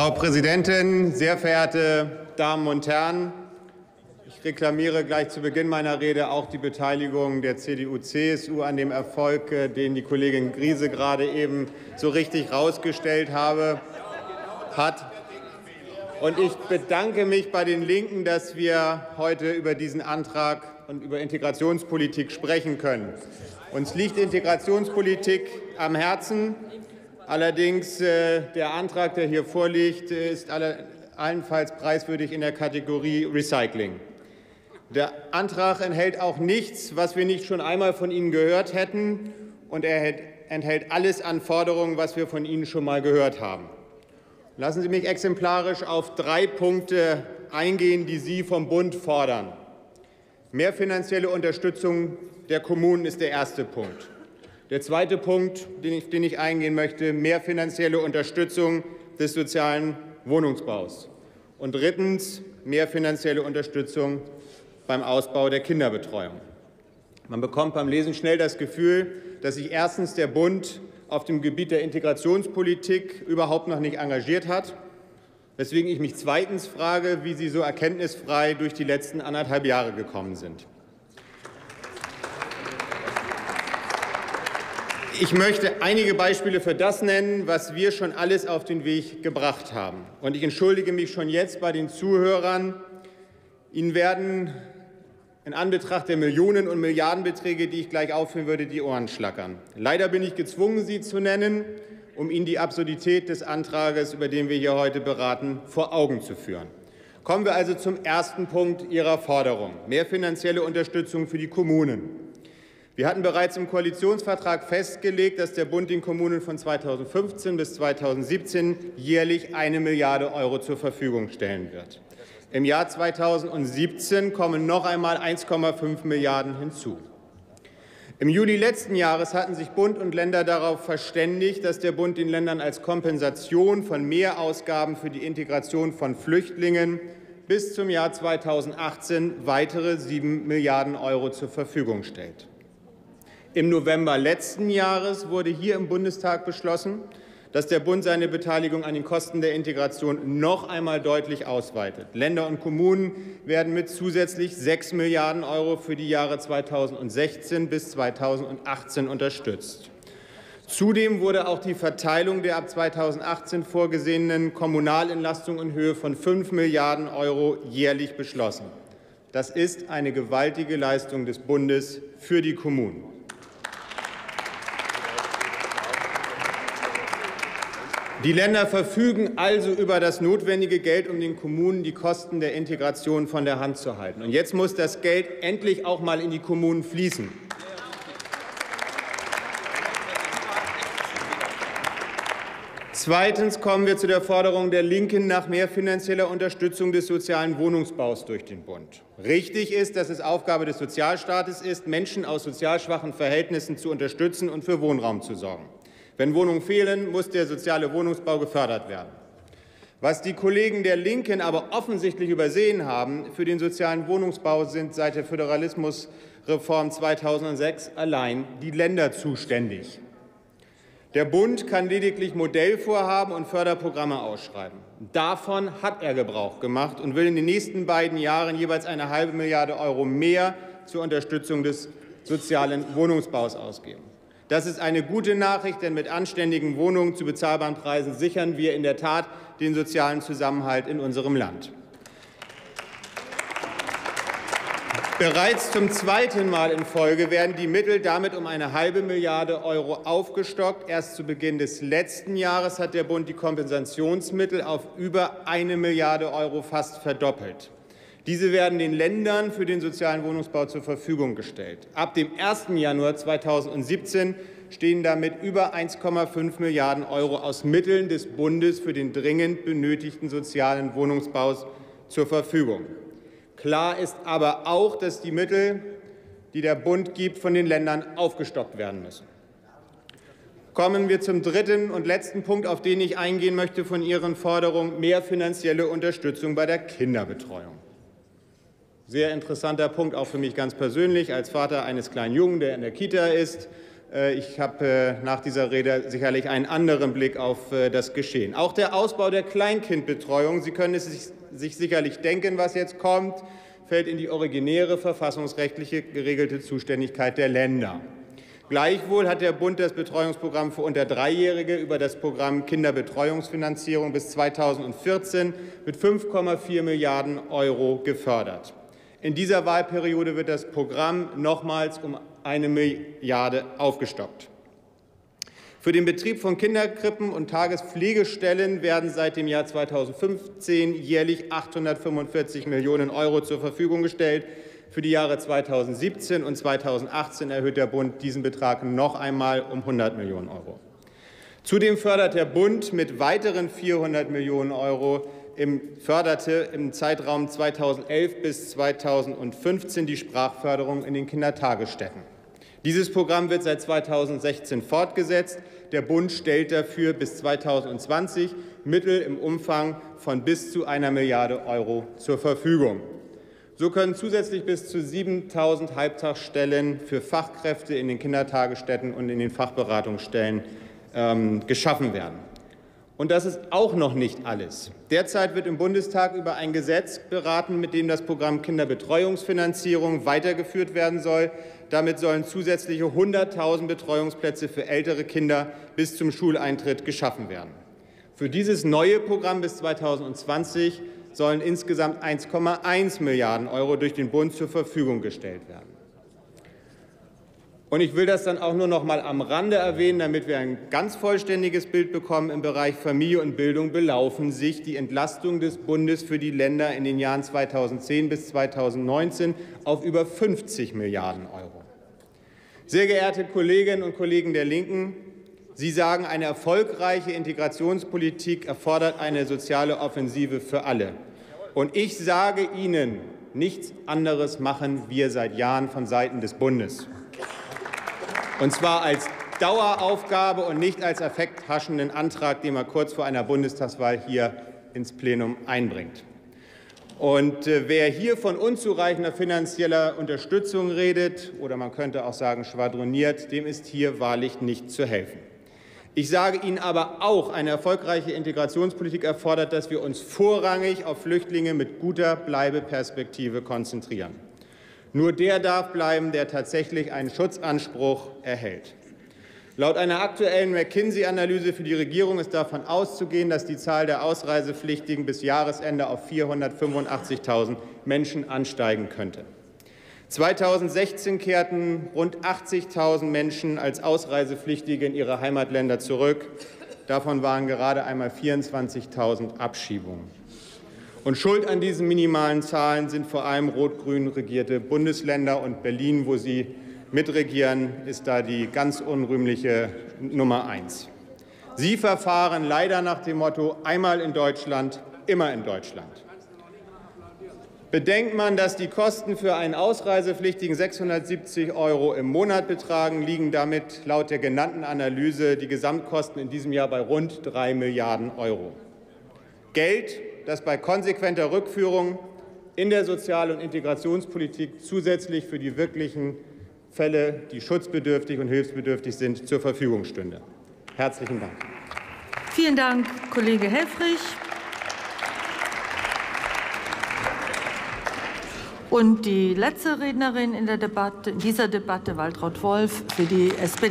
Frau Präsidentin, sehr verehrte Damen und Herren! Ich reklamiere gleich zu Beginn meiner Rede auch die Beteiligung der CDU-CSU an dem Erfolg, äh, den die Kollegin Griese gerade eben so richtig herausgestellt hat. Und ich bedanke mich bei den Linken, dass wir heute über diesen Antrag und über Integrationspolitik sprechen können. Uns liegt Integrationspolitik am Herzen. Allerdings äh, der Antrag, der hier vorliegt, ist allenfalls preiswürdig in der Kategorie Recycling. Der Antrag enthält auch nichts, was wir nicht schon einmal von Ihnen gehört hätten, und er enthält alles an Forderungen, was wir von Ihnen schon mal gehört haben. Lassen Sie mich exemplarisch auf drei Punkte eingehen, die Sie vom Bund fordern. Mehr finanzielle Unterstützung der Kommunen ist der erste Punkt. Der zweite Punkt, den ich, den ich eingehen möchte, mehr finanzielle Unterstützung des sozialen Wohnungsbaus. Und drittens, mehr finanzielle Unterstützung beim Ausbau der Kinderbetreuung. Man bekommt beim Lesen schnell das Gefühl, dass sich erstens der Bund auf dem Gebiet der Integrationspolitik überhaupt noch nicht engagiert hat, weswegen ich mich zweitens frage, wie Sie so erkenntnisfrei durch die letzten anderthalb Jahre gekommen sind. Ich möchte einige Beispiele für das nennen, was wir schon alles auf den Weg gebracht haben. Und ich entschuldige mich schon jetzt bei den Zuhörern. Ihnen werden in Anbetracht der Millionen- und Milliardenbeträge, die ich gleich aufführen würde, die Ohren schlackern. Leider bin ich gezwungen, sie zu nennen, um Ihnen die Absurdität des Antrags, über den wir hier heute beraten, vor Augen zu führen. Kommen wir also zum ersten Punkt Ihrer Forderung, mehr finanzielle Unterstützung für die Kommunen. Wir hatten bereits im Koalitionsvertrag festgelegt, dass der Bund den Kommunen von 2015 bis 2017 jährlich eine Milliarde Euro zur Verfügung stellen wird. Im Jahr 2017 kommen noch einmal 1,5 Milliarden hinzu. Im Juli letzten Jahres hatten sich Bund und Länder darauf verständigt, dass der Bund den Ländern als Kompensation von Mehrausgaben für die Integration von Flüchtlingen bis zum Jahr 2018 weitere 7 Milliarden Euro zur Verfügung stellt. Im November letzten Jahres wurde hier im Bundestag beschlossen, dass der Bund seine Beteiligung an den Kosten der Integration noch einmal deutlich ausweitet. Länder und Kommunen werden mit zusätzlich 6 Milliarden Euro für die Jahre 2016 bis 2018 unterstützt. Zudem wurde auch die Verteilung der ab 2018 vorgesehenen Kommunalentlastungen in Höhe von 5 Milliarden Euro jährlich beschlossen. Das ist eine gewaltige Leistung des Bundes für die Kommunen. Die Länder verfügen also über das notwendige Geld, um den Kommunen die Kosten der Integration von der Hand zu halten. Und jetzt muss das Geld endlich auch mal in die Kommunen fließen. Zweitens kommen wir zu der Forderung der Linken nach mehr finanzieller Unterstützung des sozialen Wohnungsbaus durch den Bund. Richtig ist, dass es Aufgabe des Sozialstaates ist, Menschen aus sozial schwachen Verhältnissen zu unterstützen und für Wohnraum zu sorgen. Wenn Wohnungen fehlen, muss der soziale Wohnungsbau gefördert werden. Was die Kollegen der Linken aber offensichtlich übersehen haben, für den sozialen Wohnungsbau sind seit der Föderalismusreform 2006 allein die Länder zuständig. Der Bund kann lediglich Modellvorhaben und Förderprogramme ausschreiben. Davon hat er Gebrauch gemacht und will in den nächsten beiden Jahren jeweils eine halbe Milliarde Euro mehr zur Unterstützung des sozialen Wohnungsbaus ausgeben. Das ist eine gute Nachricht, denn mit anständigen Wohnungen zu bezahlbaren Preisen sichern wir in der Tat den sozialen Zusammenhalt in unserem Land. Bereits zum zweiten Mal in Folge werden die Mittel damit um eine halbe Milliarde Euro aufgestockt. Erst zu Beginn des letzten Jahres hat der Bund die Kompensationsmittel auf über eine Milliarde Euro fast verdoppelt. Diese werden den Ländern für den sozialen Wohnungsbau zur Verfügung gestellt. Ab dem 1. Januar 2017 stehen damit über 1,5 Milliarden Euro aus Mitteln des Bundes für den dringend benötigten sozialen Wohnungsbau zur Verfügung. Klar ist aber auch, dass die Mittel, die der Bund gibt, von den Ländern aufgestockt werden müssen. Kommen wir zum dritten und letzten Punkt, auf den ich eingehen möchte von Ihren Forderungen, mehr finanzielle Unterstützung bei der Kinderbetreuung. Sehr interessanter Punkt, auch für mich ganz persönlich, als Vater eines kleinen Jungen, der in der Kita ist, Äh, ich habe äh, nach dieser Rede sicherlich einen anderen Blick auf äh, das Geschehen. Auch der Ausbau der Kleinkindbetreuung, Sie können es sich sicherlich denken, was jetzt kommt, fällt in die originäre verfassungsrechtliche geregelte Zuständigkeit der Länder. Gleichwohl hat der Bund das Betreuungsprogramm für unter Dreijährige über das Programm Kinderbetreuungsfinanzierung bis 2014 mit 5,4 Milliarden Euro gefördert. In dieser Wahlperiode wird das Programm nochmals um eine Milliarde aufgestockt. Für den Betrieb von Kinderkrippen und Tagespflegestellen werden seit dem Jahr 2015 jährlich 845 Millionen Euro zur Verfügung gestellt. Für die Jahre 2017 und 2018 erhöht der Bund diesen Betrag noch einmal um 100 Millionen Euro. Zudem fördert der Bund mit weiteren 400 Millionen Euro förderte im Zeitraum 2011 bis 2015 die Sprachförderung in den Kindertagesstätten. Dieses Programm wird seit 2016 fortgesetzt. Der Bund stellt dafür bis 2020 Mittel im Umfang von bis zu einer Milliarde Euro zur Verfügung. So können zusätzlich bis zu 7.000 Halbtagsstellen für Fachkräfte in den Kindertagesstätten und in den Fachberatungsstellen ähm, geschaffen werden. Und das ist auch noch nicht alles. Derzeit wird im Bundestag über ein Gesetz beraten, mit dem das Programm Kinderbetreuungsfinanzierung weitergeführt werden soll. Damit sollen zusätzliche 100.000 Betreuungsplätze für ältere Kinder bis zum Schuleintritt geschaffen werden. Für dieses neue Programm bis 2020 sollen insgesamt 1,1 Milliarden Euro durch den Bund zur Verfügung gestellt werden. Und ich will das dann auch nur noch mal am Rande erwähnen, damit wir ein ganz vollständiges Bild bekommen. Im Bereich Familie und Bildung belaufen sich die Entlastung des Bundes für die Länder in den Jahren 2010 bis 2019 auf über 50 Milliarden Euro. Sehr geehrte Kolleginnen und Kollegen der Linken, Sie sagen, eine erfolgreiche Integrationspolitik erfordert eine soziale Offensive für alle. Und ich sage Ihnen, nichts anderes machen wir seit Jahren von Seiten des Bundes. Und zwar als Daueraufgabe und nicht als effekthaschenden Antrag, den man kurz vor einer Bundestagswahl hier ins Plenum einbringt. Und äh, wer hier von unzureichender finanzieller Unterstützung redet, oder man könnte auch sagen schwadroniert, dem ist hier wahrlich nicht zu helfen. Ich sage Ihnen aber auch, eine erfolgreiche Integrationspolitik erfordert, dass wir uns vorrangig auf Flüchtlinge mit guter Bleibeperspektive konzentrieren. Nur der darf bleiben, der tatsächlich einen Schutzanspruch erhält. Laut einer aktuellen McKinsey-Analyse für die Regierung ist davon auszugehen, dass die Zahl der Ausreisepflichtigen bis Jahresende auf 485.000 Menschen ansteigen könnte. 2016 kehrten rund 80.000 Menschen als Ausreisepflichtige in ihre Heimatländer zurück. Davon waren gerade einmal 24.000 Abschiebungen. Und schuld an diesen minimalen Zahlen sind vor allem rot-grün regierte Bundesländer und Berlin, wo sie mitregieren, ist da die ganz unrühmliche Nummer eins. Sie verfahren leider nach dem Motto einmal in Deutschland, immer in Deutschland. Bedenkt man, dass die Kosten für einen Ausreisepflichtigen 670 Euro im Monat betragen, liegen damit laut der genannten Analyse die Gesamtkosten in diesem Jahr bei rund 3 Milliarden Euro. Geld, das bei konsequenter Rückführung in der Sozial- und Integrationspolitik zusätzlich für die wirklichen Fälle, die schutzbedürftig und hilfsbedürftig sind, zur Verfügung stünde. Herzlichen Dank. Vielen Dank, Kollege Helfrich. Und die letzte Rednerin in der Debatte, in dieser Debatte, Waltraud Wolf für die SPD.